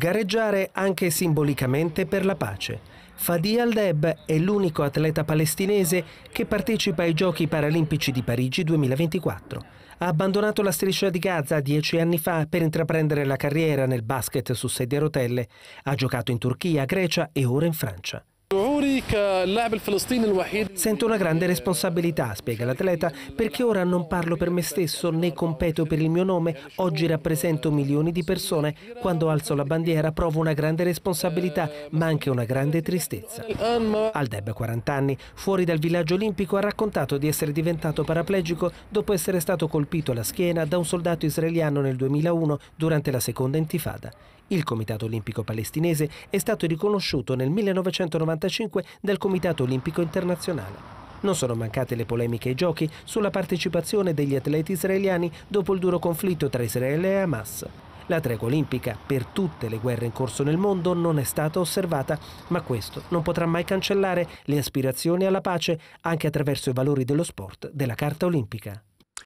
Gareggiare anche simbolicamente per la pace. Fadi Al-Deb è l'unico atleta palestinese che partecipa ai Giochi Paralimpici di Parigi 2024. Ha abbandonato la striscia di Gaza dieci anni fa per intraprendere la carriera nel basket su sedie a rotelle. Ha giocato in Turchia, Grecia e ora in Francia. Sento una grande responsabilità, spiega l'atleta, perché ora non parlo per me stesso né competo per il mio nome. Oggi rappresento milioni di persone. Quando alzo la bandiera provo una grande responsabilità, ma anche una grande tristezza. Aldeb, 40 anni, fuori dal villaggio olimpico, ha raccontato di essere diventato paraplegico dopo essere stato colpito alla schiena da un soldato israeliano nel 2001 durante la seconda intifada. Il Comitato Olimpico Palestinese è stato riconosciuto nel 1995 dal Comitato Olimpico Internazionale. Non sono mancate le polemiche ai giochi sulla partecipazione degli atleti israeliani dopo il duro conflitto tra Israele e Hamas. La tregua olimpica per tutte le guerre in corso nel mondo non è stata osservata, ma questo non potrà mai cancellare le aspirazioni alla pace anche attraverso i valori dello sport della Carta Olimpica.